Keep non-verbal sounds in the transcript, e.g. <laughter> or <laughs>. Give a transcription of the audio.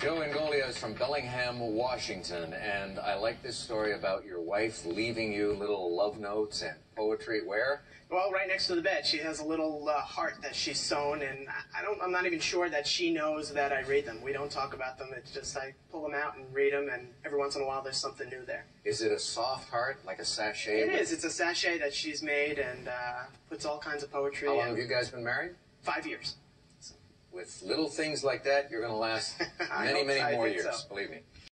Joe Ingoglia is from Bellingham, Washington, and I like this story about your wife leaving you little love notes and poetry. Where? Well, right next to the bed, she has a little uh, heart that she's sewn, and I don't. I'm not even sure that she knows that I read them. We don't talk about them. It's just I pull them out and read them, and every once in a while there's something new there. Is it a soft heart, like a sachet? It with- is. It's a sachet that she's made and uh, puts all kinds of poetry. How long have you guys been married? Five years. With little things like that, you're going to last <laughs> many, many more years. so. Believe me.